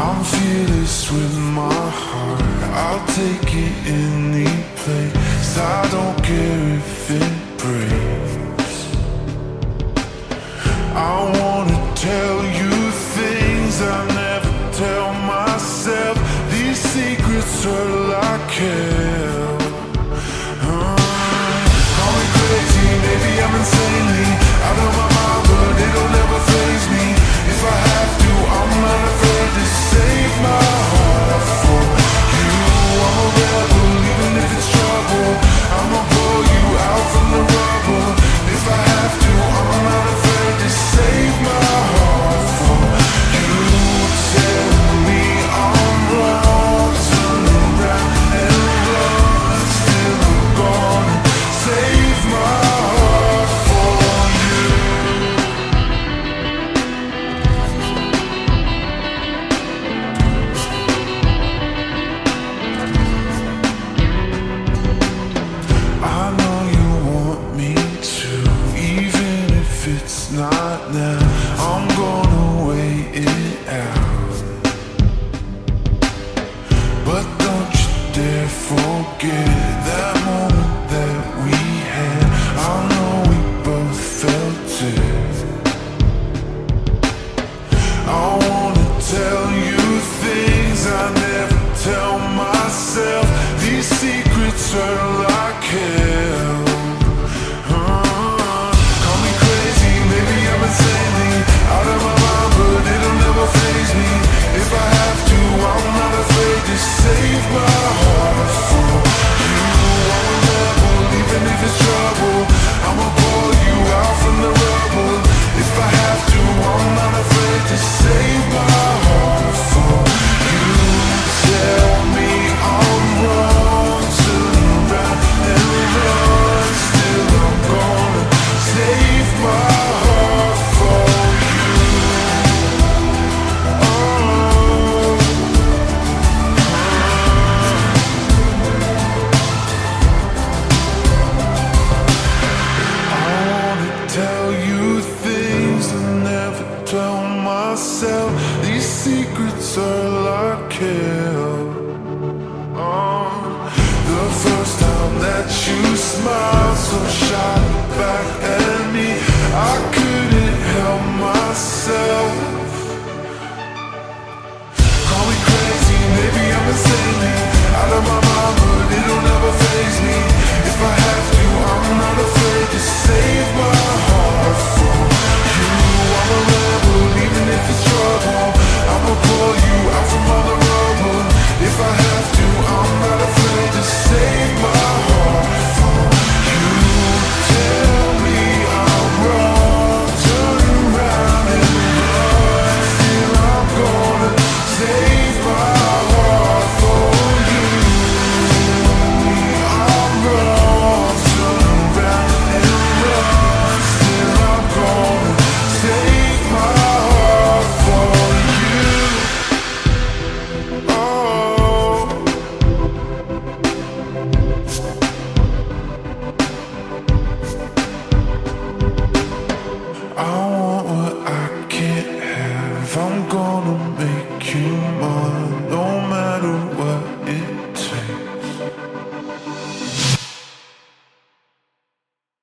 I'm fearless with my heart. I'll take it any place. I don't care if it breaks. I wanna tell you things I never tell myself. These secrets are like hell. Uh, Call me crazy, maybe I'm insanely not now I'm gonna wait it out. But don't you dare forget that moment that we had. I know we both felt it. I wanna tell you things I never tell myself. These secrets are tell myself these secrets are like hell. Oh. The first time that you smiled so shy back at me, I couldn't help myself. Call me crazy, maybe I'm insane. out of my mind, but it'll never faze me. you.